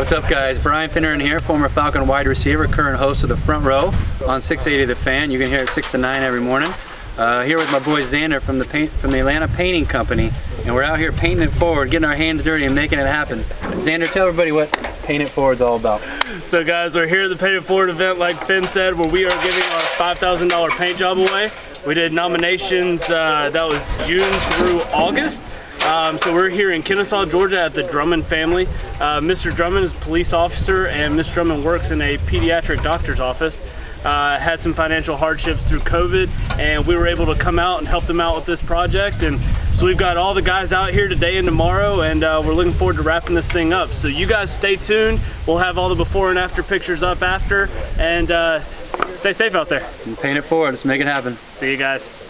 What's up guys? Brian Finneran here, former Falcon wide receiver, current host of The Front Row on 680 The Fan. You can hear it 6 to 9 every morning. Uh, here with my boy Xander from the paint, from the Atlanta Painting Company, and we're out here painting it forward, getting our hands dirty and making it happen. Xander, tell everybody what Paint It Forward's all about. So guys, we're here at the Paint It Forward event, like Finn said, where we are giving our $5,000 paint job away. We did nominations, uh, that was June through August. Um, so we're here in Kennesaw, Georgia at the Drummond family. Uh, Mr. Drummond is a police officer and Mr. Drummond works in a pediatric doctor's office. Uh, had some financial hardships through COVID and we were able to come out and help them out with this project. And so we've got all the guys out here today and tomorrow and uh, we're looking forward to wrapping this thing up. So you guys stay tuned. We'll have all the before and after pictures up after and uh, stay safe out there. And paint it forward, let's make it happen. See you guys.